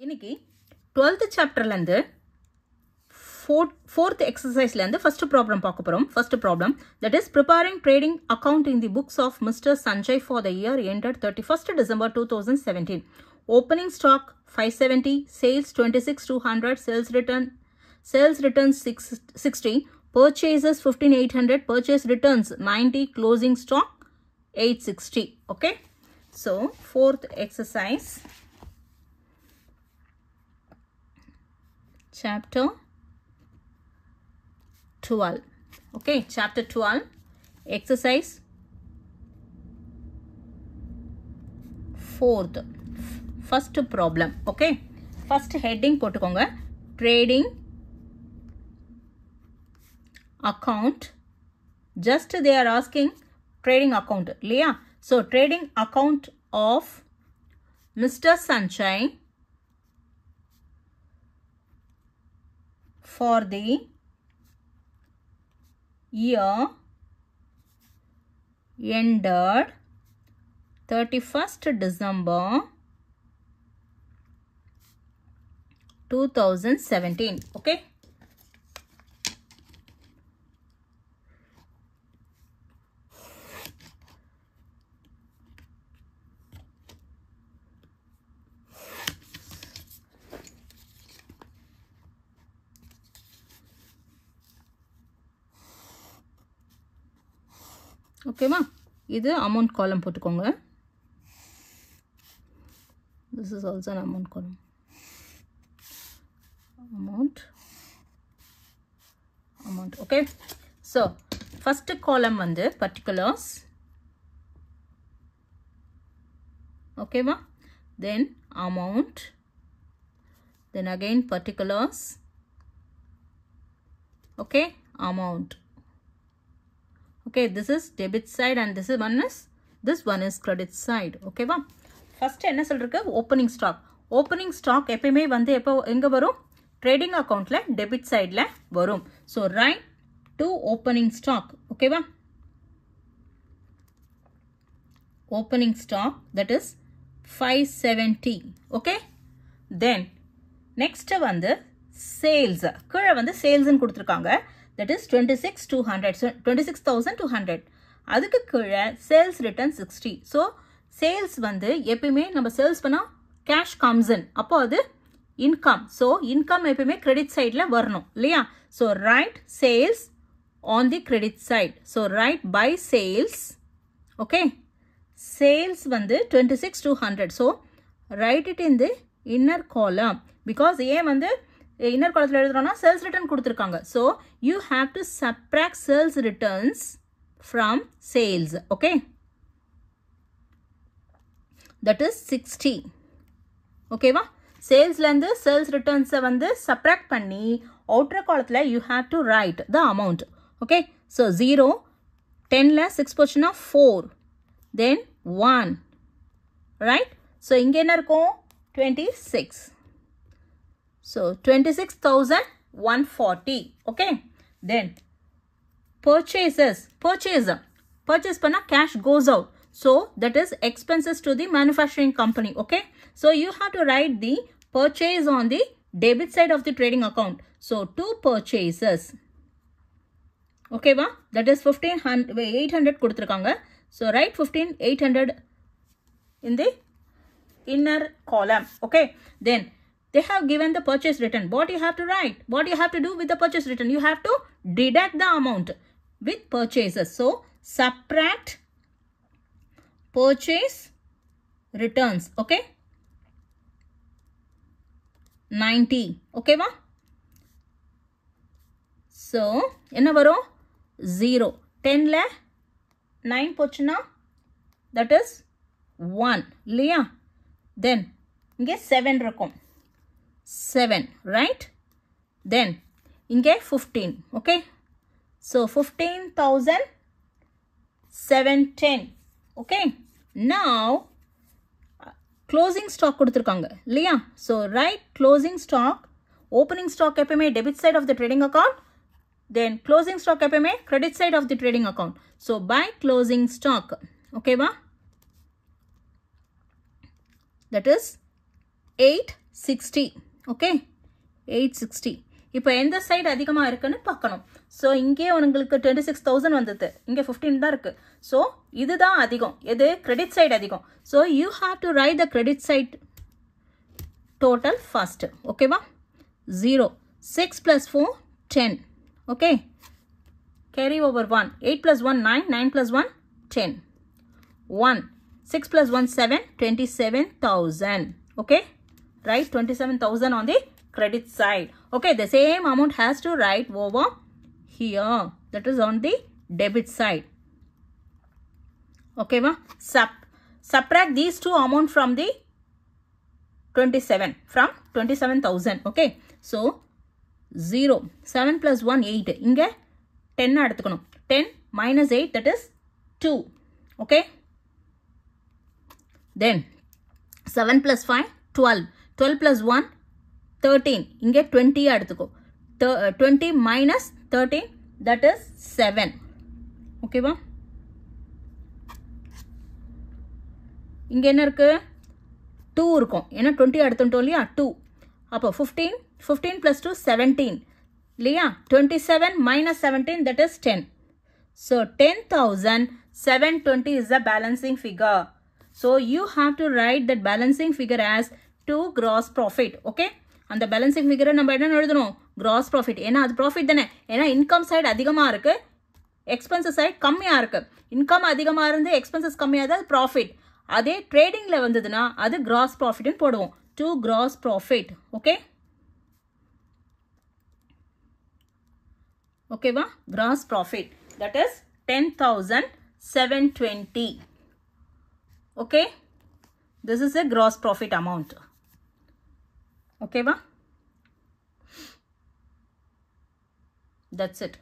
இன்னைக்கு twelfth சாப்டர்லேருந்து fourth fourth எக்ஸசைஸ்லேருந்து first problem பார்க்க போகிறோம் first problem that is preparing trading account in the books of mister Sanjay for the year ended thirty first December two thousand seventeen opening stock five seventy sales twenty six two hundred sales return sales returns 6, 60 purchases 15800 purchase returns 90 closing stock 860 okay so fourth exercise chapter 12 okay chapter 12 exercise fourth. First problem. Okay first heading போட்டுக்கோங்க. Trading account. Just they are asking trading account இல்லையா? So trading account of Mr. Sanjay for the year ended 31st december 2017 okay ஓகேவா இது amount column போட்டுக்கோங்க. This is also an amount column amount amount okay so first column வந்து particulars ஓகேவா then amount then again particulars okay amount okay this is debit side and this is one is this one is credit side. ஓகேவா first என்ன சொல்றதுக்கு? Opening stock opening stock எப்பயுமே வந்து எப்போ எங்கே வரும்? ட்ரேடிங் அக்கௌண்ட்டில் டெபிட் சைடில் வரும். So write to opening stock ஓகேவா opening stock that is five seventy okay then next வந்து சேல்ஸ் கீழே வந்து சேல்ஸ்ன்னு கொடுத்துருக்காங்க. That is twenty six two hundred twenty six thousand two hundred அதுக்கு கீழே sales return sixty so sales வந்து எப்பயுமே நம்ம சேல்ஸ் பண்ணால் கேஷ் கம்ஸன் அப்போ அது இன்கம் ஸோ இன்கம் எப்பயுமே கிரெடிட் சைடில் வரணும் இல்லையா? So write sales on the credit side so write by sales okay sales வந்து twenty six two hundred so write it in the inner column because ஏன் வந்து inner காலத்தில் எழுதுகிறோன்னா சேல்ஸ் ரிட்டர்ன் கொடுத்துருக்காங்க. So you have to subtract sales returns from sales okay that is sixty ஓகேவா சேல்ஸ்லேருந்து sales ரிட்டர்ன்ஸை வந்து சப்ராக்ட் பண்ணி அவுட்ரு காலத்தில் you have to write the amount okay so zero Daniil six போச்சுன்னா four then one right so இங்கே என்ன இருக்கும்? Twenty six So 26,140. Okay. Then purchases. Purchase. Purchase panna cash goes out. So that is expenses to the manufacturing company. Okay. So you have to write the purchase on the debit side of the trading account. So two purchases. Okay va? That is 1500 800 கொடுத்திருக்காங்க. So write 15 800 in the inner column. Okay. Then they have given the purchase return. What you have to write? What you have to do with the purchase return? You have to deduct the amount with purchases. So, subtract purchase returns. Okay? 90. Okay, ma? So, என்ன வரும் 0. 10ல 9 போச்சுன்னா that is 1. இல்லையா? Then, இங்கே 7 இருக்கும் 7 right then இங்கே 15 okay so 15710 okay now closing stock கொடுத்திருக்காங்க இல்லையா so right closing stock opening stock எப்பயுமே debit side of the trading account then closing stock எப்பயுமே credit side of the trading account so buy closing stock okay வா that is 8 sixty okay eight sixty இப்போ எந்த side அதிகமாக இருக்குன்னு பார்க்கணும். So இங்கே உங்களுக்கு டுவெண்ட்டி சிக்ஸ் தௌசண்ட் வந்தது. இங்கே ஃபிஃப்டீன் தான் இருக்குது ஸோ இதுதான் அதிகம். எது? கிரெடிட் சைடு அதிகம். So you have to write the credit side total first ஓகேவா zero six plus four ten okay carry over one eight plus one nine nine plus one ten one six plus one seven twenty seven thousand okay write 27000 on the credit side okay the same amount has to write over here that is on the debit side okay va Sub subtract these two amount from the 27 from 27000 okay so 0 7 plus 1 8 இங்க 10 எடுத்துக்கணும் 10 minus 8 that is 2 okay then 7 plus 5 12 12 plus 1 13 இங்கே 20 எடுத்துக்கோ 20 minus 13 that is 7 ஓகேவா இங்கே என்ன இருக்கு 2 இருக்கும் ஏன்னா 20 எடுத்துட்டோம் இல்லையா 2 அப்போ 15 15 plus 2 17 இல்லையா 27 minus 17 that is 10 so 10720 is the balancing figure so you have to write that balancing figure as to gross profit okay அந்த பேலன்சிங் ஃபிகரை நம்ம என்ன எழுதணும்? கிராஸ் ப்ராஃபிட் ஏன்னா அது ப்ராஃபிட் தானே. ஏன்னா இன்கம் சைடு அதிகமாக இருக்குது எக்ஸ்பென்சஸ் சைடு கம்மியாக இருக்குது இன்கம் அதிகமாக இருந்து எக்ஸ்பென்சஸ் கம்மியாக தான் ப்ராஃபிட் அதே ட்ரேடிங்கில் வந்ததுன்னா அது கிராஸ் ப்ராஃபிட்னு போடுவோம். டூ கிராஸ் ப்ராஃபிட் ஓகே ஓகேவா gross profit that is ten thousand seven twenty okay this is a gross profit amount ஓகேவா தட்ஸ் இட்